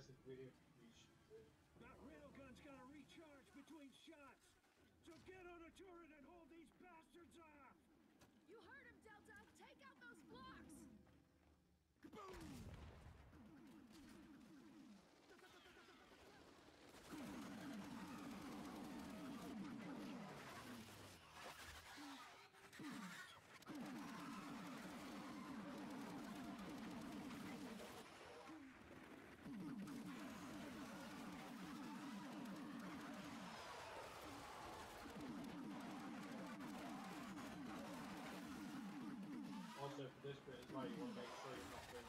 That rail gun's gonna recharge between shots, so get on a turret and hold these bastards off. live for this bit is why you want to make sure you're not doing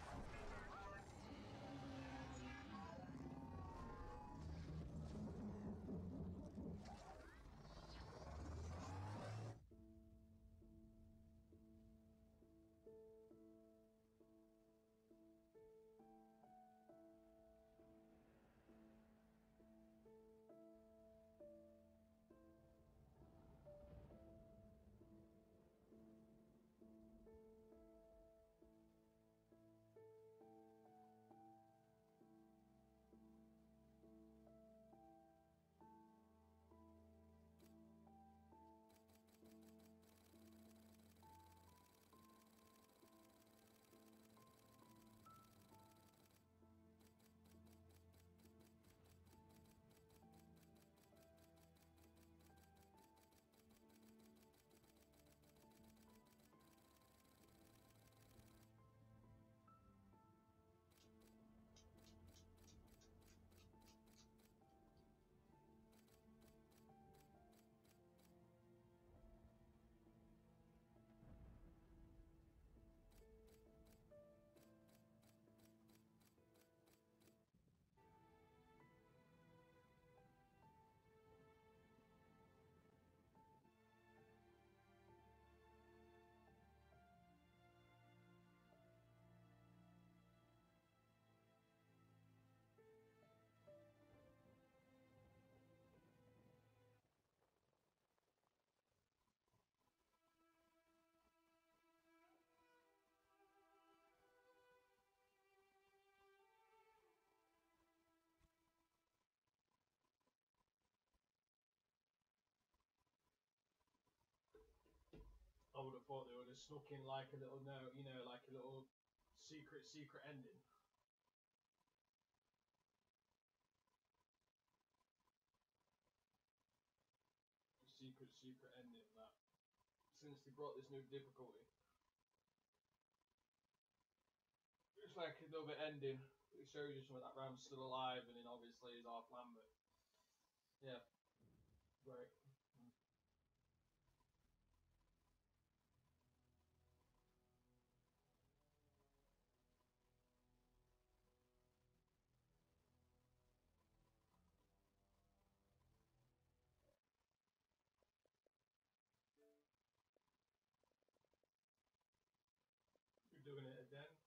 I would have thought they would have snuck in like a little note, you know, like a little secret, secret ending. Secret, secret ending that since they brought this new difficulty. It's like another ending. It shows you some of that Ram's still alive and then obviously he's off Lambert. Yeah. Right. Doing it again.